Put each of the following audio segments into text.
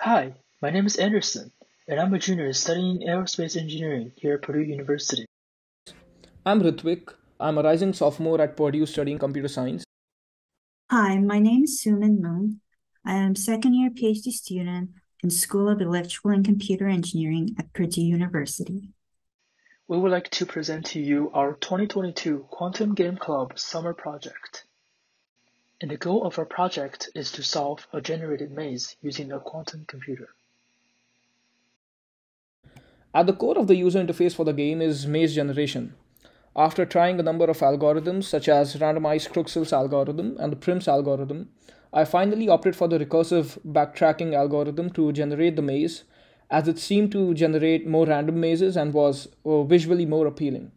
Hi, my name is Anderson, and I'm a junior studying aerospace engineering here at Purdue University. I'm Ritwik. I'm a rising sophomore at Purdue studying computer science. Hi, my name is Soomin Moon. I am second year PhD student in School of Electrical and Computer Engineering at Purdue University. We would like to present to you our 2022 Quantum Game Club summer project. And the goal of our project is to solve a generated maze using a quantum computer. At the core of the user interface for the game is maze generation. After trying a number of algorithms such as randomized Kruskal's algorithm and the Prim's algorithm, I finally opted for the recursive backtracking algorithm to generate the maze as it seemed to generate more random mazes and was uh, visually more appealing.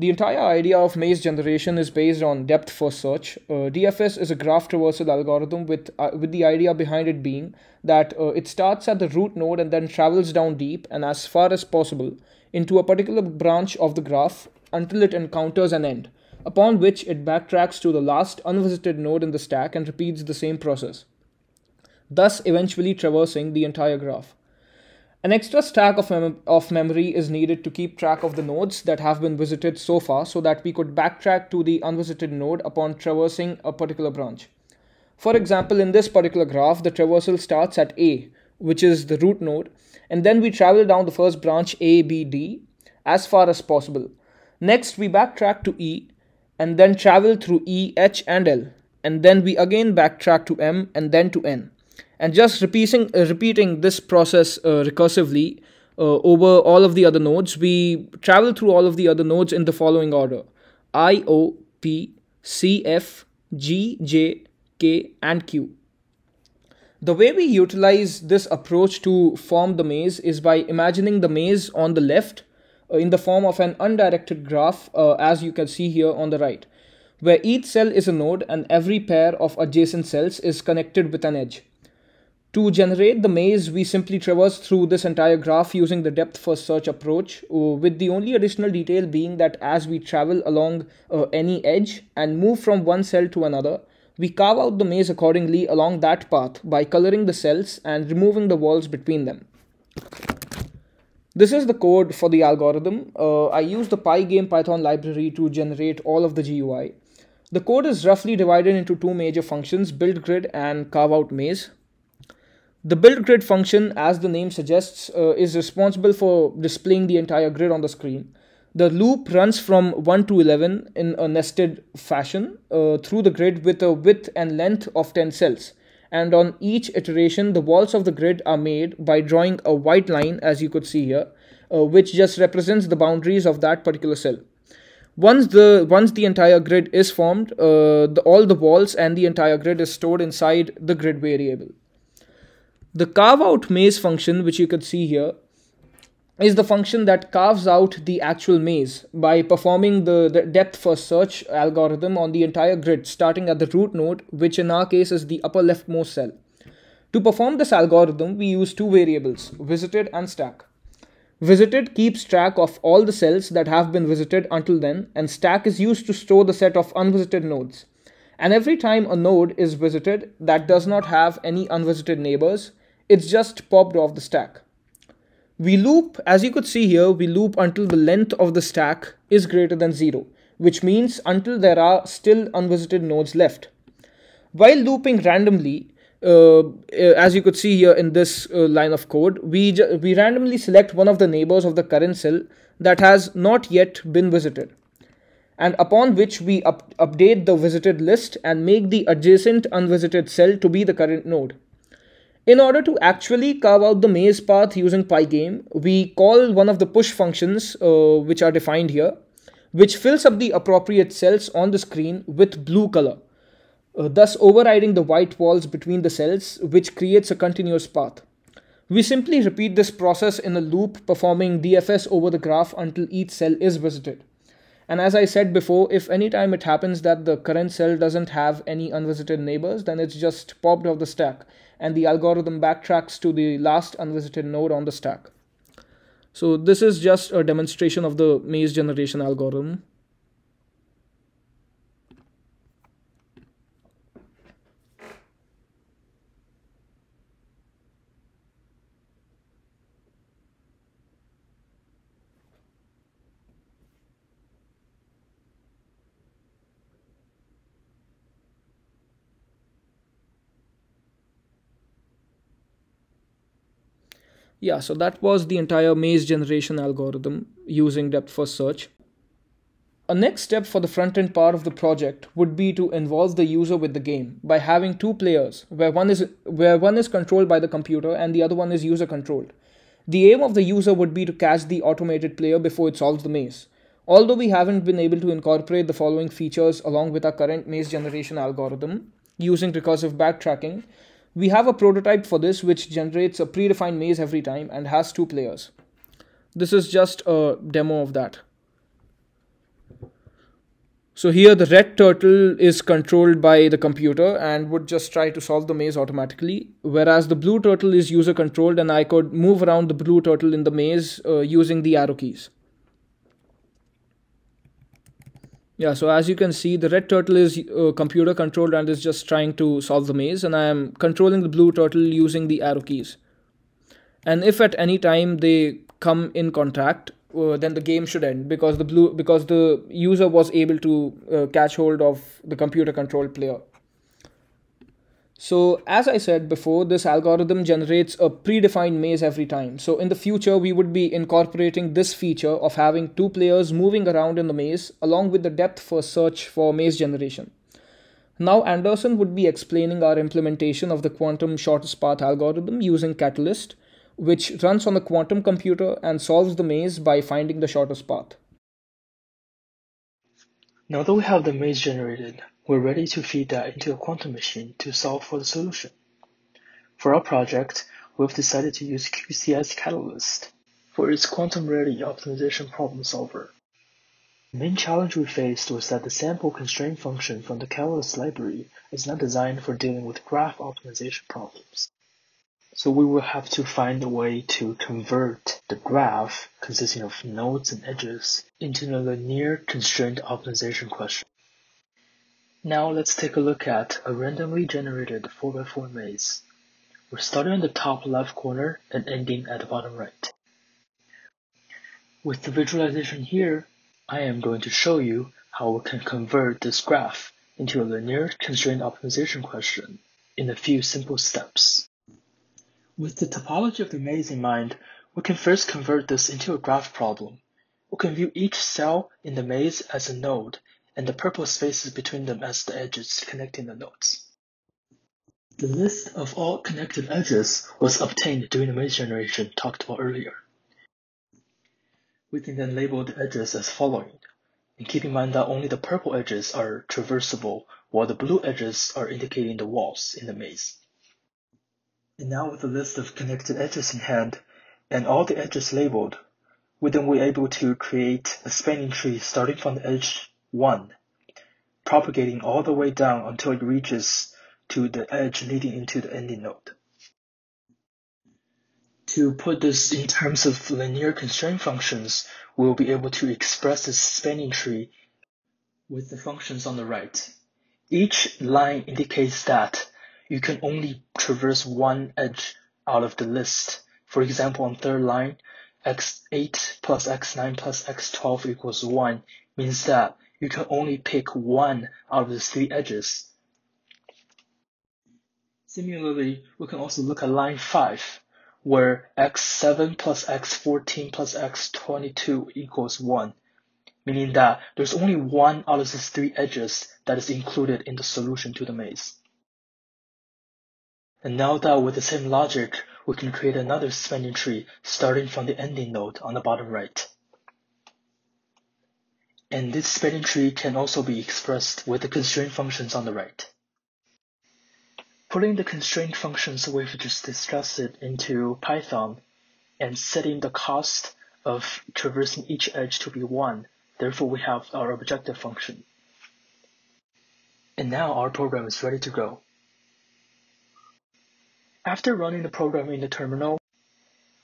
The entire idea of maze generation is based on depth first search. Uh, DFS is a graph traversal algorithm with, uh, with the idea behind it being that uh, it starts at the root node and then travels down deep and as far as possible into a particular branch of the graph until it encounters an end, upon which it backtracks to the last unvisited node in the stack and repeats the same process, thus eventually traversing the entire graph. An extra stack of, mem- of memory is needed to keep track of the nodes that have been visited so far so that we could backtrack to the unvisited node upon traversing a particular branch. For example, in this particular graph, the traversal starts at A, which is the root node, and then we travel down the first branch A, B, D as far as possible Next, we backtrack to E and then travel through E, H, and L. And then we again backtrack to M and then to N. And just repeating, uh, repeating this process uh, recursively uh, over all of the other nodes, we travel through all of the other nodes in the following order I, O, P, C, F, G, J, K, and Q. The way we utilize this approach to form the maze is by imagining the maze on the left uh, in the form of an undirected graph uh, as you can see here on the right where each cell is a node and every pair of adjacent cells is connected with an edge. To generate the maze, we simply traverse through this entire graph using the depth first search approach, uh, with the only additional detail being that as we travel along uh, any edge and move from one cell to another, we carve out the maze accordingly along that path by coloring the cells and removing the walls between them. This is the code for the algorithm. Uh, I use the Pygame Python library to generate all of the GUI. The code is roughly divided into two major functions, build grid and carve out maze. The build grid function, as the name suggests, uh, is responsible for displaying the entire grid on the screen. The loop runs from 1 to 11 in a nested fashion uh, through the grid with a width and length of 10 cells. And on each iteration the walls of the grid are made by drawing a white line as you could see here uh, which just represents the boundaries of that particular cell. Once the once the entire grid is formed uh, the, all the walls and the entire grid is stored inside the grid variable the carve out maze function which you could see here is the function that carves out the actual maze by performing the, the, depth first search algorithm on the entire grid starting at the root node which in our case is the upper leftmost cell. To perform this algorithm we use two variables visited and stack. Visited keeps track of all the cells that have been visited until then and stack is used to store the set of unvisited nodes. And every time a node is visited that does not have any unvisited neighbors, it's just popped off the stack. We loop, as you could see here, we loop until the length of the stack is greater than 0, which means until there are still unvisited nodes left. While looping randomly, uh, uh as you could see here in this uh, line of code, we, we randomly select one of the neighbors of the current cell that has not yet been visited and upon which we up update the visited list and make the adjacent unvisited cell to be the current node. In order to actually carve out the maze path using Pygame, we call one of the push functions uh, which are defined here, which fills up the appropriate cells on the screen with blue color, uh, thus overriding the white walls between the cells, which creates a continuous path. We simply repeat this process in a loop, performing DFS over the graph until each cell is visited. And as I said before, if anytime it happens that the current cell doesn't have any unvisited neighbors, then it's just popped off the stack and the algorithm backtracks to the last unvisited node on the stack. So this is just a demonstration of the maze generation algorithm. Yeah, so that was the entire maze generation algorithm using depth first search. A next step for the front end part of the project would be to involve the user with the game by having two players where one is where one is controlled by the computer and the other one is user controlled. The aim of the user would be to catch the automated player before it solves the maze. Although we haven't been able to incorporate the following features along with our current maze generation algorithm using recursive backtracking, we have a prototype for this which generates a predefined maze every time and has two players. This is just a demo of that. So here the red turtle is controlled by the computer and would just try to solve the maze automatically, whereas the blue turtle is user controlled and I could move around the blue turtle in the maze uh, using the arrow keys. Yeah, so as you can see, the red turtle is uh, computer controlled and is just trying to solve the maze, and I am controlling the blue turtle using the arrow keys. And if at any time they come in contact, uh, then the game should end because the blue because the user was able to uh, catch hold of the computer controlled player so as i said before this algorithm generates a predefined maze every time so in the future we would be incorporating this feature of having two players moving around in the maze along with the depth first search for maze generation now anderson would be explaining our implementation of the quantum shortest path algorithm using catalyst which runs on a quantum computer and solves the maze by finding the shortest path. Now that we have the maze generated, we're ready to feed that into a quantum machine to solve for the solution. For our project, we've decided to use QCi's Catalyst for its quantum-ready optimization problem solver. The main challenge we faced was that the sample constraint function from the Catalyst library is not designed for dealing with graph optimization problems. So we will have to find a way to convert the graph consisting of nodes and edges into a linear constraint optimization question. Now let's take a look at a randomly generated 4x4 maze. We're starting in the top left corner and ending at the bottom right. With the visualization here, I am going to show you how we can convert this graph into a linear constraint optimization question in a few simple steps. With the topology of the maze in mind, we can first convert this into a graph problem. We can view each cell in the maze as a node, and the purple spaces between them as the edges connecting the nodes. The list of all connected edges was obtained during the maze generation talked about earlier. We can then label the edges as following, and keep in mind that only the purple edges are traversable, while the blue edges are indicating the walls in the maze. And now with the list of connected edges in hand and all the edges labeled, we then were able to create a spanning tree starting from the edge 1, propagating all the way down until it reaches to the edge leading into the ending node. To put this in terms of linear constraint functions, we will be able to express this spanning tree with the functions on the right. Each line indicates that you can only traverse one edge out of the list. For example, on third line, x8 plus x9 plus x12 equals 1 means that you can only pick one out of the three edges. Similarly, we can also look at line 5, where x7 plus x14 plus x22 equals 1, meaning that there's only one out of the three edges that is included in the solution to the maze. And now that with the same logic, we can create another spanning tree starting from the ending node on the bottom right. And this spanning tree can also be expressed with the constraint functions on the right. Putting the constraint functions we've just discussed into Python and setting the cost of traversing each edge to be 1, therefore we have our objective function. And now our program is ready to go. After running the program in the terminal,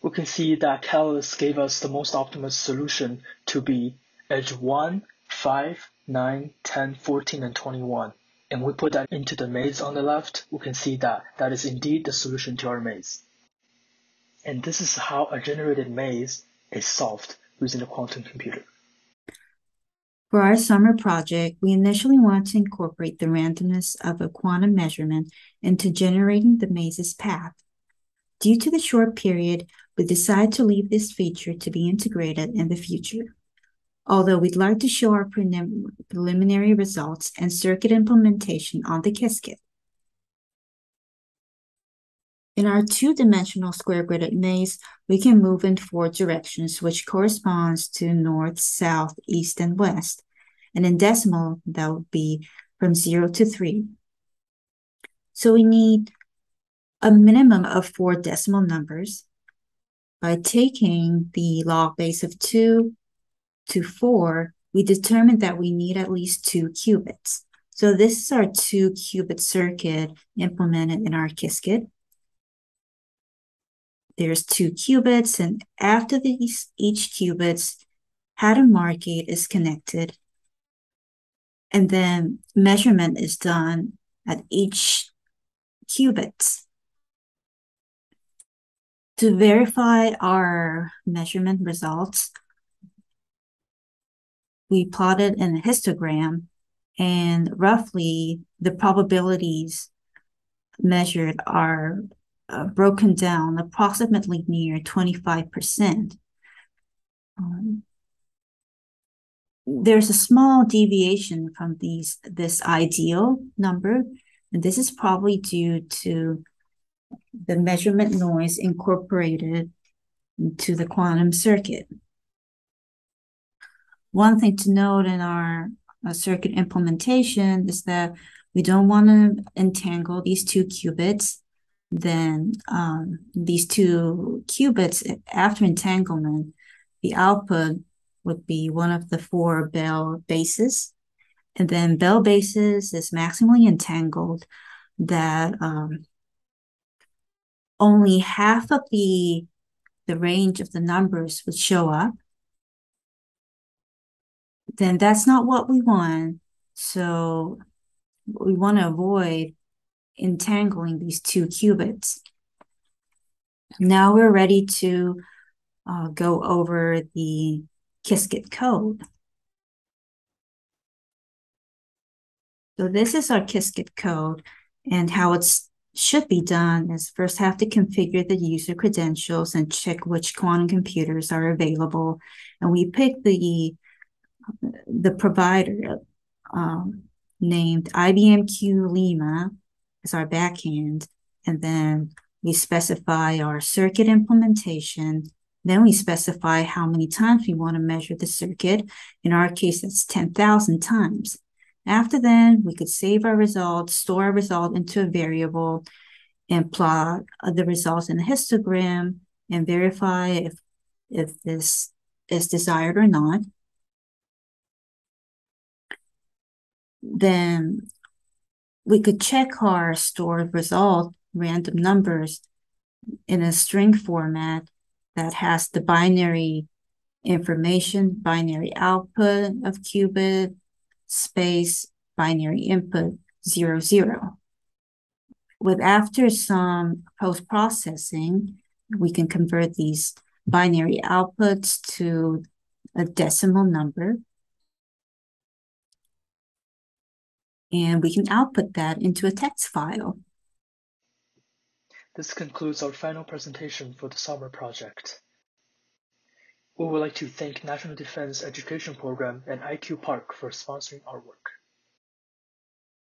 we can see that Catalyst gave us the most optimal solution to be edge 1, 5, 9, 10, 14, and 21. And we put that into the maze on the left, we can see that that is indeed the solution to our maze. And this is how a generated maze is solved using a quantum computer. For our summer project, we initially wanted to incorporate the randomness of a quantum measurement into generating the maze's path. Due to the short period, we decide to leave this feature to be integrated in the future. Although we'd like to show our preliminary results and circuit implementation on the Qiskit. In our two-dimensional square gridded maze, we can move in four directions, which corresponds to north, south, east, and west. And in decimal, that would be from zero to three. So we need a minimum of four decimal numbers by taking the log base of two to four, we determined that we need at least two qubits. So this is our two qubit circuit implemented in our Qiskit there's two qubits, and after these each qubits, Hadamard gate is connected, and then measurement is done at each qubit. To verify our measurement results, we plotted in a histogram and roughly the probabilities measured are uh, broken down approximately near 25%. Um, there's a small deviation from these this ideal number, and this is probably due to the measurement noise incorporated into the quantum circuit. One thing to note in our uh, circuit implementation is that we don't want to entangle these two qubits then um, these two qubits, after entanglement, the output would be one of the four Bell bases. And then Bell bases is maximally entangled that um, only half of the, the range of the numbers would show up. Then that's not what we want. So we want to avoid entangling these two qubits. Now we're ready to uh, go over the Qiskit code. So this is our Qiskit code and how it should be done is first have to configure the user credentials and check which quantum computers are available. And we pick the, the provider um, named IBM Q Lima as our backend. And then we specify our circuit implementation. Then we specify how many times we want to measure the circuit. In our case, that's 10,000 times. After then, we could save our result, store our result into a variable, and plot the results in a histogram and verify if, if this is desired or not. Then we could check our stored result, random numbers, in a string format that has the binary information, binary output of qubit, space, binary input, zero, zero. With after some post-processing, we can convert these binary outputs to a decimal number and we can output that into a text file. This concludes our final presentation for the summer project. We would like to thank National Defense Education Program and IQ-PARC for sponsoring our work.